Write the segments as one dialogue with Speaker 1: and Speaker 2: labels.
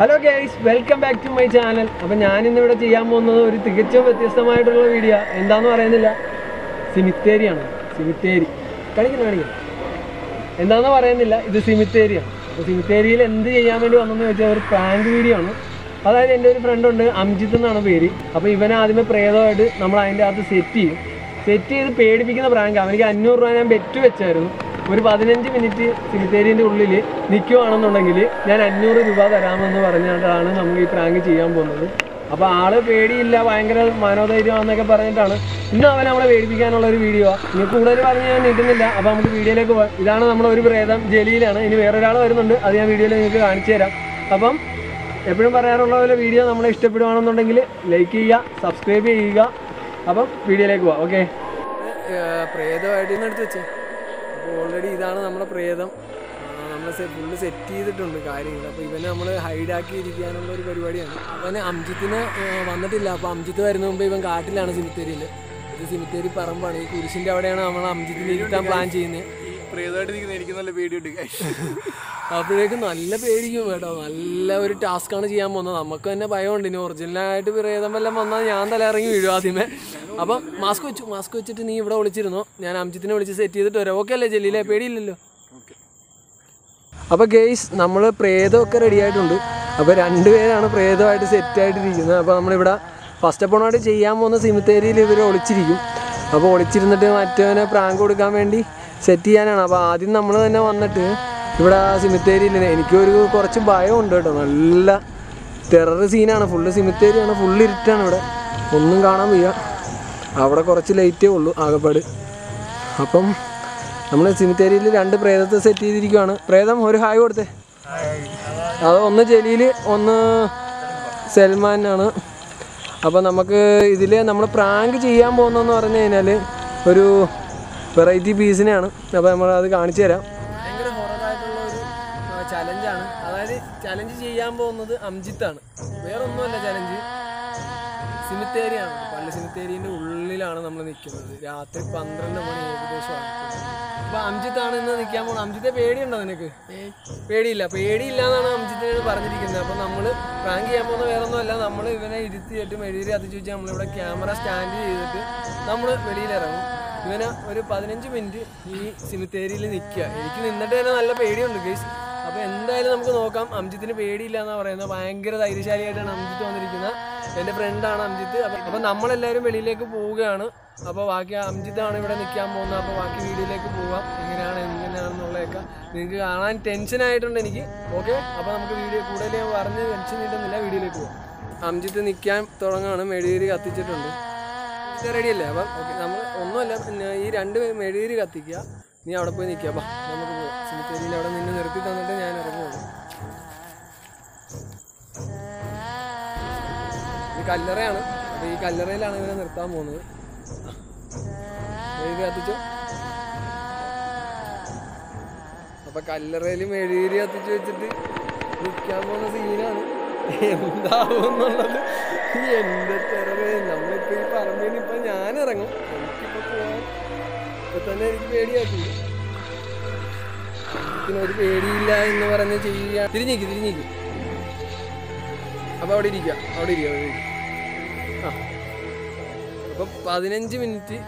Speaker 1: Hello guys welcome back to my channel അപ്പം ഞാനിന്നിവിടെ ചെയ്യാൻ പോകുന്നത് ഒരു തികച്ചും വ്യത്യസ്തമായിട്ടുള്ള വീഡിയോ എന്താണെന്ന് പറയുന്നില്ല. സിമിത്തേരിയാണ് സിമിത്തേരി കാണിക്കുന്നു കാണിക്കുന്നു എന്താണെന്ന് പറയുന്നില്ല. ഇത് സിമിത്തേരിയാണ് അപ്പോൾ സിമിത്തേരിയിൽ എന്ത് ചെയ്യാൻ വേണ്ടി വന്നെന്ന് വെച്ചാൽ ഒരു പ്രാങ്ക് വീഡിയോ ആണ്. അതായത് എന്റെ ഒരു ഫ്രണ്ട് ഉണ്ട് അംജിത്ത് എന്നാണ് പേര്. അപ്പോൾ ഇവനെ ആദ്യമേ പ്രേതമായിട്ട് നമ്മൾ അതിന്റെ അകത്ത് സെറ്റ് ചെയ്യും. സെറ്റ് ചെയ്ത് പേടിപ്പിക്കുന്ന പ്രാങ്ക് അവനിക്ക് അഞ്ഞൂറ് രൂപ ഞാൻ ബെറ്റ് വെച്ചായിരുന്നു. ഒരു പതിനഞ്ച് മിനിറ്റ് സിമിത്തേരിന്റെ ഉള്ളിൽ നിൽക്കുവാണെന്നുണ്ടെങ്കിൽ ഞാൻ അഞ്ഞൂറ് രൂപ തരാമെന്ന് പറഞ്ഞിട്ടാണ് നമുക്ക് ഈ പ്രാങ്ക് ചെയ്യാൻ പോകുന്നത്. അപ്പോൾ ആൾ പേടിയില്ല ഭയങ്കര മനോധൈര്യമാണെന്നൊക്കെ പറഞ്ഞിട്ടാണ്. ഇന്ന് അവൻ നമ്മളെ പേടിപ്പിക്കാനുള്ള ഒരു വീഡിയോ ഇനി കൂടുതൽ പറഞ്ഞ് ഞാൻ നീട്ടുന്നില്ല. അപ്പോൾ നമുക്ക് വീഡിയോയിലേക്ക് പോകാം ഇതാണ് നമ്മുടെ ഒരു പ്രേതം ജലീലാണ്. ഇനി വേറൊരാൾ വരുന്നുണ്ട്. അത് ഞാൻ വീഡിയോയിൽ നിങ്ങൾക്ക് കാണിച്ചു തരാം. അപ്പം എപ്പോഴും പറയാറുള്ള പോലെ വീഡിയോ നമ്മളെ ഇഷ്ടപ്പെടുവാണെന്നുണ്ടെങ്കിൽ ലൈക്ക് ചെയ്യുക സബ്സ്ക്രൈബ് ചെയ്യുക. അപ്പം വീഡിയോയിലേക്ക് പോവാം. ഓക്കെ പ്രേതമായിട്ട് എടുത്ത് വെച്ചേ. ഓൾറെഡി ഇതാണ് നമ്മുടെ പ്രേതം. നമ്മൾ ഫുള്ള് സെറ്റ് ചെയ്തിട്ടുണ്ട് കാര്യങ്ങൾ അപ്പോൾ ഇവനെ നമ്മൾ ഹൈഡാക്കി ഇരിക്കാനുള്ള ഒരു പരിപാടിയാണ്. അവന് അംജിത്തിന് വന്നിട്ടില്ല. അപ്പോൾ അംജിത്ത് വരുന്ന മുമ്പ് ഇവൻ കാട്ടിലാണ് സിമിത്തേരിയിൽ ഇത് സിമിത്തേരി പറമ്പാണ്. ഈ കുരിശിന്റെ അവിടെയാണ് നമ്മൾ അംജിത്തിനെ ഇരുത്താൻ പ്ലാൻ ചെയ്യുന്നത്
Speaker 2: പ്രേതമായിട്ട് നിൽക്കുന്ന എനിക്ക് നല്ല പേടിയുണ്ട്
Speaker 1: അപ്പോഴേക്കും നല്ല പേടിക്കും കേട്ടോ. നല്ല ഒരു ആണ് ചെയ്യാൻ പോകുന്നത്. നമുക്ക് തന്നെ ഭയമുണ്ട്. ഇനി ഒറിജിനലായിട്ട് പ്രേതം വല്ലതും വന്നാൽ ഞാൻ തല ഇറങ്ങി വീഴും ആദ്യമേ. അപ്പം മാസ്ക് വെച്ചു. മാസ്ക് വെച്ചിട്ട് നീ ഇവിടെ വിളിച്ചിരുന്നു. ഞാൻ അംജിത്തിനെ വിളിച്ച് സെറ്റ് ചെയ്തിട്ട് വരാം. ഓക്കെ അല്ലേ ജലീലെ? പേടിയില്ലല്ലോ. അപ്പോൾ ഗെയ്സ് നമ്മൾ പ്രേതമൊക്കെ റെഡി ആയിട്ടുണ്ട്. അപ്പോൾ രണ്ടുപേരാണ് പ്രേതമായിട്ട് സെറ്റ് ആയിട്ടിരിക്കുന്നത്. അപ്പോൾ നമ്മളിവിടെ ഫസ്റ്റ് അപ്പോണായിട്ട് ചെയ്യാൻ പോകുന്ന സിമിത്തേരിയിൽ ഇവർ ഒളിച്ചിരിക്കും. അപ്പോൾ ഒളിച്ചിരുന്നിട്ട് മറ്റവനെ പ്രാങ്ക് കൊടുക്കാൻ വേണ്ടി സെറ്റ് ചെയ്യാനാണ്. അപ്പോൾ ആദ്യം നമ്മൾ തന്നെ വന്നിട്ട് ഇവിടെ സിമിത്തേരിയിൽ എനിക്കൊരു കുറച്ച് ഭയം ഉണ്ട് കേട്ടോ. നല്ല ടെറർ സീനാണ് ഫുള്ള് സിമിത്തേരിയാണ് ഫുള്ള് ഇരുട്ടാണ് ഇവിടെ. ഒന്നും കാണാൻ വയ്യ. അവിടെ കുറച്ച് ലൈറ്റേ ഉള്ളൂ ആകപ്പാട്. അപ്പം നമ്മൾ സിമിത്തേരിയിൽ രണ്ട് പ്രേതത്തെ സെറ്റ് ചെയ്തിരിക്കുവാണ്. പ്രേതം ഒരു ഹായ് കൊടുത്തേ. അത് ഒന്ന് ജലീൽ ഒന്ന് സൽമാനാണ് അപ്പോൾ നമുക്ക് ഇതിൽ നമ്മൾ പ്രാങ്ക് ചെയ്യാൻ പോകുന്നതെന്ന് പറഞ്ഞു കഴിഞ്ഞാൽ ഒരു വെറൈറ്റി പീസിനെയാണ്. അപ്പോൾ നമ്മൾ അത് കാണിച്ചു തരാം. ഭയങ്കര ഹൊററായിട്ടുള്ള ഒരു ചലഞ്ചാണ് അതായത് ചലഞ്ച് ചെയ്യാൻ പോകുന്നത് അംജിത്താണ്. ആണ് വേറൊന്നുമല്ല ചലഞ്ച് സിമിത്തേരിയാണ്. പള്ളി സിമിത്തേരിന്റെ ഉള്ളിലാണ് നമ്മൾ നിൽക്കുന്നത് രാത്രി പന്ത്രണ്ട് മണി ഏകദേശമാണ് അപ്പൊ അംജിത്താണ് ഇന്ന് നിൽക്കാൻ പോകുന്നത്. അംജിത്തെ പേടിയുണ്ടോ നിനക്ക്? പേടിയില്ല പേടിയില്ല. എന്നാണ് അംജിത്തിനോട് പറഞ്ഞിരിക്കുന്നത്. അപ്പൊ നമ്മൾ പ്രാങ്ക് ചെയ്യാൻ പോകുന്ന വേറെ ഒന്നുമല്ല നമ്മൾ ഇവനെ ഇരുത്തിയിട്ട് മെഴുതിരി അത് ചോദിച്ചാൽ നമ്മളിവിടെ ക്യാമറ സ്റ്റാൻഡ് ചെയ്തിട്ട് നമ്മൾ വെളിയിലിറങ്ങും. ഇവന് ഒരു പതിനഞ്ച് മിനിറ്റ് ഈ സിമിത്തേരിയിൽ നിൽക്കുക എനിക്ക് നിന്നിട്ട് തന്നെ നല്ല പേടിയുണ്ട് ഗൈസ് അപ്പോൾ എന്തായാലും നമുക്ക് നോക്കാം. അംജിത്തിന് പേടിയില്ല എന്നാണ് പറയുന്നത് ഭയങ്കര ധൈര്യശാലിയായിട്ടാണ് അംജിത്ത് വന്നിരിക്കുന്നത് എന്റെ ഫ്രണ്ടാണ് അംജിത്ത്. അപ്പോൾ അപ്പം നമ്മളെല്ലാവരും വെളിയിലേക്ക് പോവുകയാണ്. അപ്പോൾ ബാക്കി അംജിത്താണ് ഇവിടെ നിൽക്കാൻ പോകുന്നത് അപ്പോൾ ബാക്കി വീഡിയോയിലേക്ക് പോവാം. എങ്ങനെയാണ് എങ്ങനെയാണെന്നുള്ളതൊക്കെ നിങ്ങൾക്ക് കാണാൻ ടെൻഷൻ ആയിട്ടുണ്ട് എനിക്ക്. ഓക്കെ അപ്പോൾ നമുക്ക് വീഡിയോ കൂടുതൽ പറഞ്ഞ് ടെൻഷൻ കിട്ടുന്നില്ല വീഡിയോയിലേക്ക് പോവാം. അംജിത്ത് നിൽക്കാൻ തുടങ്ങുകയാണ് മെഴുകേരി കത്തിച്ചിട്ടുണ്ട്. റെഡി അല്ലേ? അപ്പം ഓക്കെ നമ്മൾ ഒന്നുമല്ല ഈ രണ്ട് മെഴുതിരി കത്തിക്കുക. നീ അവിടെ പോയി നിൽക്കുക അപ്പം നമുക്ക് പോവാം. സിമിത്തേരിയിൽ അവിടെ നിന്ന് നിർത്തി തന്നിട്ട് ഞാൻ ഇറങ്ങുള്ളൂ ഇത് കല്ലറയാണ്. അപ്പോൾ ഈ കല്ലറയിലാണ് ഇവനെ നിർത്താൻ പോകുന്നത്. മെഴുകുതിരി കത്തിച്ചു? അപ്പൊ കല്ലറയിൽ മെഴുതിരി കത്തിച്ചു വെച്ചിട്ട് നിൽക്കാൻ പോകുന്ന സീനാണ് എന്താവും എന്നുള്ളത് എന്റെ തെറവേ നമ്മളിപ്പോ ഈ പറമ്പിൽ ഇപ്പൊ ഞാൻ ഇറങ്ങും എനിക്കിപ്പോ പോവാൻ ഇപ്പൊ തന്നെ എനിക്ക് പേടിയാക്കി. ഒരു പേടിയില്ല എന്ന് പറഞ്ഞ് ചെയ്യുക തിരിഞ്ഞിക്ക് തിരിഞ്ഞിക്ക്. അപ്പൊ അവിടെ ഇരിക്കുക അവിടെ ഇരിക്കുക അവിടെ ഇരിക്കുക ആ. അപ്പൊ പതിനഞ്ച് മിനിറ്റ്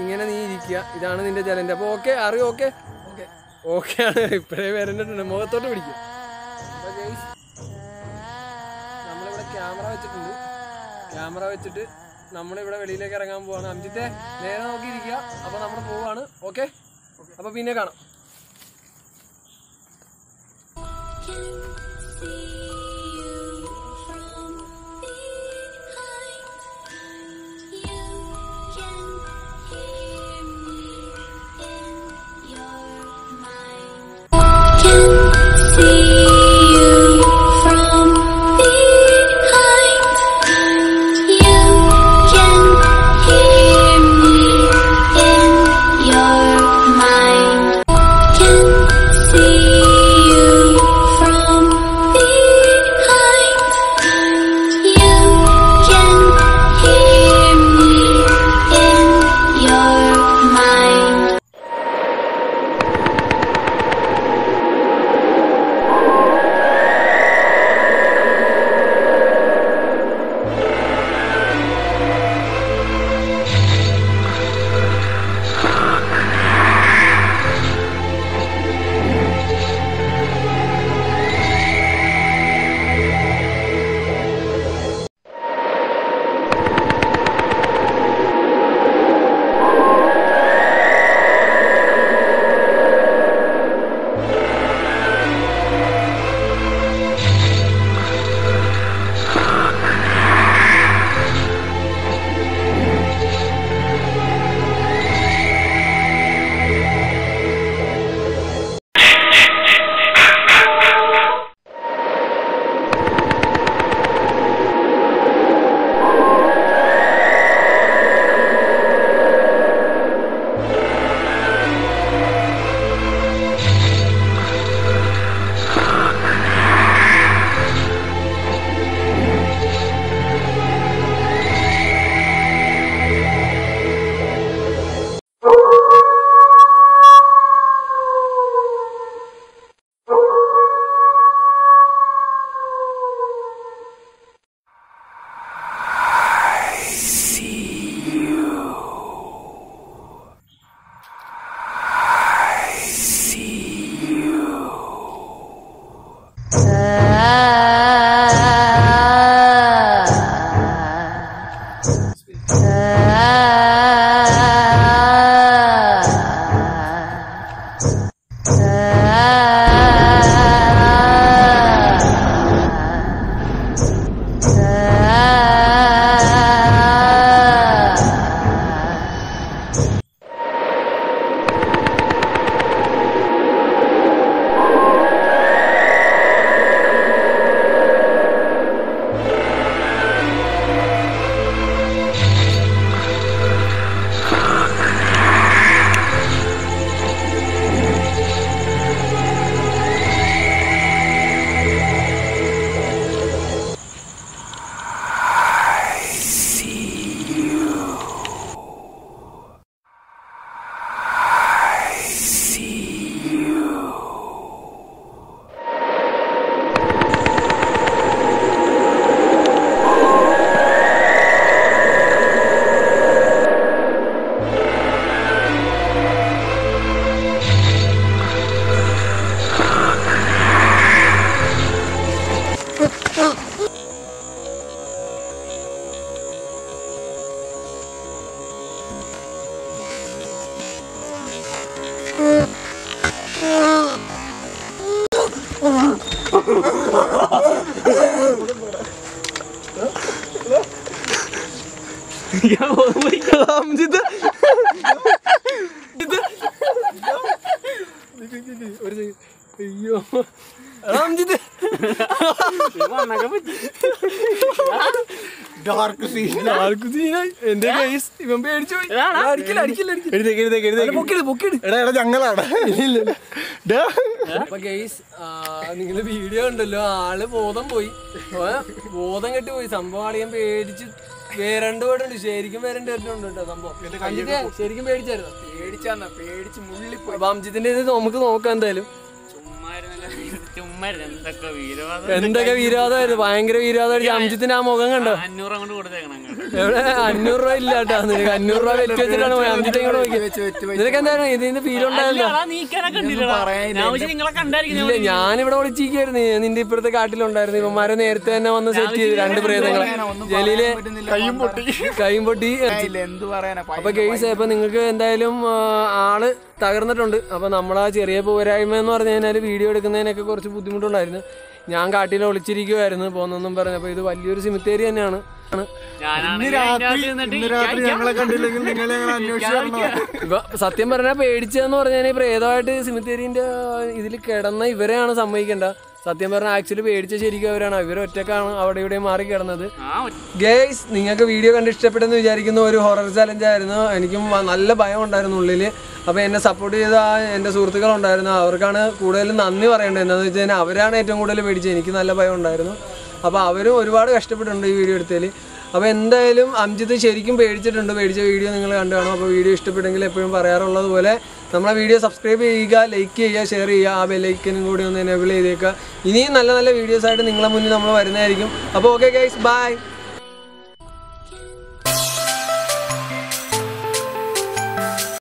Speaker 1: ഇങ്ങനെ നീ ഇരിക്കുക ഇതാണ് നിന്റെ ചലഞ്ച് അപ്പൊ ഓക്കെ അറിയോ? ഓക്കെ ഓക്കെ ആണ്. ഇപ്പോഴേ വരണ്ടിട്ടുണ്ട് മുഖത്തോട്ട് പിടിക്കുക ക്യാമറ വെച്ചിട്ട് നമ്മളിവിടെ വെളിയിലേക്ക് ഇറങ്ങാൻ പോവാണ്. അഞ്ചിത്തെ നേരെ നോക്കിയിരിക്കുക. അപ്പൊ നമ്മൾ പോവാണ്. ഓക്കെ അപ്പൊ പിന്നെ കാണാം. അംജിത്ത് ഒരു second. അയ്യോ എടാ അംജിത്ത്
Speaker 3: ഡാർക്ക് സീൻ
Speaker 1: ഡാർക്ക് സീനായി എന്റെ കേസ് ഇവൻ പേടിച്ചു പോയി. അടിക്കില്ല അടിക്കില്ല
Speaker 3: എഴുതേക്ക് എഴുതേക്ക് എഴുതേക്ക്
Speaker 1: പൊക്കിട് പൊക്കിട്
Speaker 3: എടാ എടാ ഞങ്ങളാണ്.
Speaker 1: അപ്പൊ ഗെയ്സ് നിങ്ങൾ വീഡിയോ ഉണ്ടല്ലോ ആൾ ബോധം പോയി. ബോധം കെട്ടി പോയി. സംഭവം ആളിയാൻ പേടിച്ച് വേരണ്ട് പോയിട്ടുണ്ട് ശരിക്കും വേരണ്ട് വരുന്നുണ്ട് കേട്ടോ സംഭവം. ശരിക്കും പേടിച്ചായിരുന്നു.
Speaker 2: പേടിച്ചാന്ന പേടിച്ച് മുള്ളിപ്പോയി.
Speaker 1: അപ്പൊ അംജിത്തിന്റെ ഇത് നമുക്ക് നോക്കാം എന്തായാലും.
Speaker 4: എന്തൊക്കെ വീരവാദം
Speaker 1: എന്തൊക്കെ വീരവാദമായിരുന്നു? ഭയങ്കര വീരവാദമായിട്ട് അംജിത്തിന്റെ ആ മുഖം കണ്ടോ?
Speaker 4: അഞ്ഞൂറ് അങ്ങോട്ട് കൊടുത്തേക്കണം അങ്ങോട്ട്.
Speaker 1: എവിടെ? അഞ്ഞൂറ് രൂപ ഇല്ല കേട്ടോ. നിനക്ക് അഞ്ഞൂറ് രൂപ വെച്ച് വെച്ചിട്ടാണ് പോയത് അംജിത്തെ ഇങ്ങോട്ട് നോക്കി നിനക്ക് എന്തായാലും ഇതിന്റെ ഫീൽ ഇല്ല ഞാനിവിടെ വിളിച്ചിരിക്കായിരുന്നു നിന്റെ ഇപ്പുറത്തെ കാട്ടിലുണ്ടായിരുന്നു ഇവന്മാരെ നേരത്തെ തന്നെ വന്ന് സെറ്റ് ചെയ്ത്. രണ്ട് പ്രേതങ്ങളെ. ജലീൽ
Speaker 3: കയ്യും പൊട്ടി.
Speaker 1: കൈയും പൊട്ടി.
Speaker 2: എന്ത് പറയാനാ?
Speaker 1: അപ്പൊ കേസ് അപ്പൊ നിങ്ങൾക്ക് എന്തായാലും ആൾ തകർന്നിട്ടുണ്ട്. നമ്മൾ നമ്മളാ ചെറിയ പോരായ്മ എന്ന് പറഞ്ഞു കഴിഞ്ഞാൽ വീഡിയോ എടുക്കുന്നതിനൊക്കെ കുറച്ച് ബുദ്ധിമുട്ടുണ്ടായിരുന്നു. ഞാൻ കാട്ടിൽ ഒളിച്ചിരിക്കുമായിരുന്നു പോന്നൊന്നും പറഞ്ഞു. അപ്പൊ ഇത് വലിയൊരു സിമിത്തേരി തന്നെയാണ്. സത്യം പറഞ്ഞാൽ പേടിച്ചതെന്ന് പറഞ്ഞാൽ പ്രേതമായിട്ട് സിമിത്തേരിന്റെ ഇതിൽ കിടന്ന ഇവരെയാണ് സമ്മതിക്കേണ്ട. സത്യം പറഞ്ഞാൽ ആക്ച്വലി പേടിച്ച ശരിക്കും അവരാണ്. ഇവർ ഒറ്റക്കാണ് അവിടെ ഇവിടെ മാറി കിടന്നത്. ഗേസ് നിങ്ങൾക്ക് വീഡിയോ കണ്ട് ഇഷ്ടപ്പെട്ടെന്ന് വിചാരിക്കുന്ന ഒരു ഹൊറർ ചലഞ്ച് ആയിരുന്നു. എനിക്കും നല്ല ഭയം ഉണ്ടായിരുന്നു ഉള്ളിൽ അപ്പോൾ എന്നെ സപ്പോർട്ട് ചെയ്ത ആ എന്റെ സുഹൃത്തുക്കളുണ്ടായിരുന്നു അവർക്കാണ് കൂടുതലും നന്ദി പറയേണ്ടത്. എന്താണെന്ന് വെച്ച് കഴിഞ്ഞാൽ അവരാണ് ഏറ്റവും കൂടുതൽ പേടിച്ചത്. എനിക്ക് നല്ല ഭയം ഉണ്ടായിരുന്നു. അപ്പോൾ അവരും ഒരുപാട് കഷ്ടപ്പെട്ടിട്ടുണ്ട് ഈ വീഡിയോ എടുത്തതിൽ അപ്പോൾ എന്തായാലും അംജിത്ത് ശരിക്കും പേടിച്ചിട്ടുണ്ട്. പേടിച്ച വീഡിയോ നിങ്ങൾ കണ്ടു കാണും. അപ്പോൾ വീഡിയോ ഇഷ്ടപ്പെട്ടെങ്കിൽ എപ്പോഴും പറയാറുള്ളത് പോലെ നമ്മളെ വീഡിയോ സബ്സ്ക്രൈബ് ചെയ്യുക ലൈക്ക് ചെയ്യുക ഷെയർ ചെയ്യുക. ആ ബെല്ലൈക്കനും കൂടി ഒന്ന് എനേബിൾ ചെയ്തേക്കുക. ഇനിയും നല്ല നല്ല വീഡിയോസായിട്ട് നിങ്ങളെ മുന്നിൽ നമ്മൾ വരുന്നതായിരിക്കും. അപ്പോൾ ഓക്കെ ഗൈസ് ബൈ